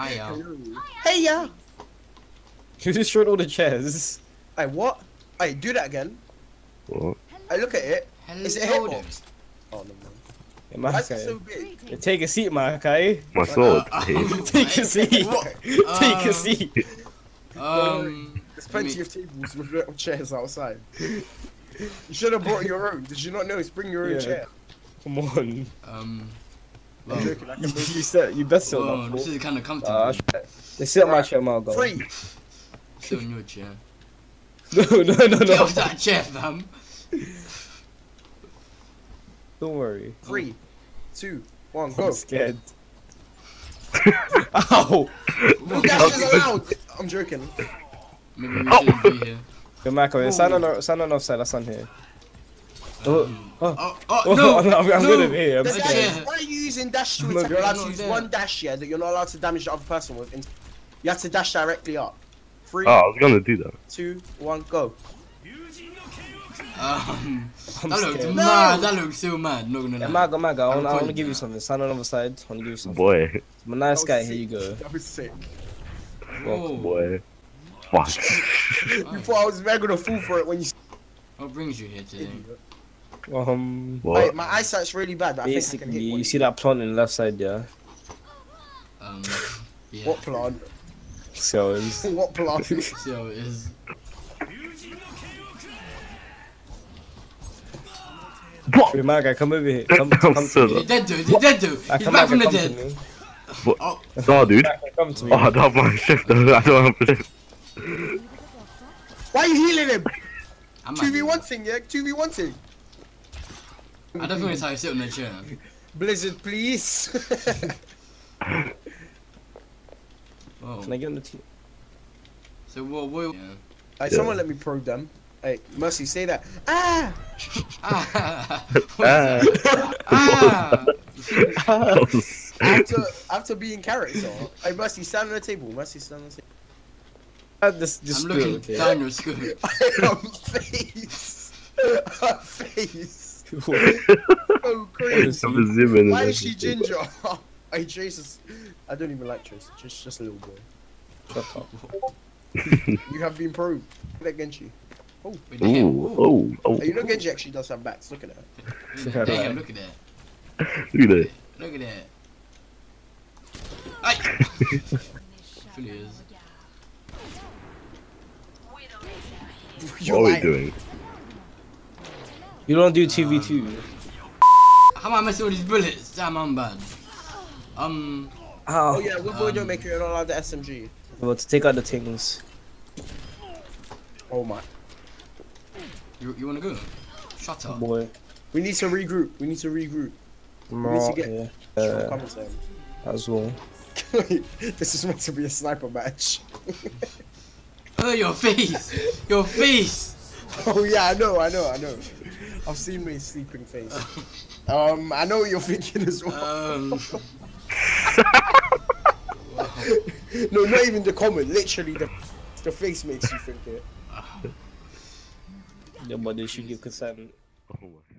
Hiya. Hey, yeah. You destroyed all the chairs. Hey, what? Hey, do that again. What? Hey, look at it. Is it a Hello there. hitbox? Oh, no, man. Yeah, Why is it so Makai. big? Take a seat, Makai. My sword, Uh, please. Take a seat. What? Take a seat. Um, There's plenty of tables with little chairs outside. You should have brought your own. Did you not know? It's bring your own Yeah. chair. Come on. um, I'm well, joking. I You, can move. you said you best sit on well, that this is kind of comfortable. Uh, they sit on my Right. chair, Margo. Three, Sit on your chair. No, no, no, Get no. off that chair, fam. Don't worry. three, two, one, I'm go. scared. Ow! No dashes allowed. I'm joking. Maybe we shouldn't be here. Good Mako, stand on stand on offside, that's on here. Oh, Um, oh. oh, oh, Oh, no! I'm, I'm no. good at here. I'm scared. why are you using dash to attack? You're allowed to use there. one dash here that you're not allowed to damage the other person with. You have to dash directly up. Three, Oh, I was gonna do that. two, one, go. Um, I'm that looks scared. mad. That looks so mad. Not gonna Yeah, lie. Mago, Mago, I I'm want, I want to give you something. Stand on the other side. I want to give you something. Boy, I'm a nice That was guy. Here you go. That was sick. Whoa. boy. Fuck. You thought I was mega gonna fall for it when you. What brings you here today? Um, Wait, my eyesight's really bad. But I think I can hit you one. see that plant in the left side, yeah? Um, yeah. What plant? So it's what plant? See how it is. What? Hey, Mago, come over here. Come, I'm come so to He's me. dead, dude. He's dead, dude. He's back from the dead. me. Oh, No, dude. Mago, come to me. Oh, I don't have my shift. I don't have my shift. Why are you healing him? I'm Two v mad. one thing, yeah. Two v one thing. I don't think it's how you sit on the chair. Blizzard, please. Oh. Can I get on the team? So what? What? Yeah. hey, someone let me probe them. Hey, Mercy, say that. Ah! Ah. Ah. ah. After, after being character. Hey, Mercy, stand on the table. Mercy, stand on the table. Ah, Just, just I'm do looking it, okay? down your scoop. Her face. Her face. Oh, crazy. I'm a zoom in. Why is she ginger? hey, Trace is. I don't even like Trace. Just, just a little boy. Shut up. You have been probed. Look at Genji. Oh. Wait, damn. Ooh, oh, oh. Hey, you know Genji actually does have backs. Look at her. Damn, look at that. Look at that. Look at that. Ay! Really. What are we doing? You don't do 2v2. How am I messing with these bullets? Damn, I'm bad. Um, Ow. Oh yeah, with Um, Widowmaker, you're not allowed the SMG. Well, to take out the things. Oh my. you, you wanna go? Shut up. Boy. We need to regroup. We need to regroup. Right, get- yeah. Uh, come on, as well. this is meant to be a sniper match. Oh, your face! Your face! oh yeah, I know, I know, I know. I've seen my sleeping face. Um, I know what you're thinking as well. Um, no, not even the comment. Literally, the the face makes you think it. Yeah, but they should give consent. Oh my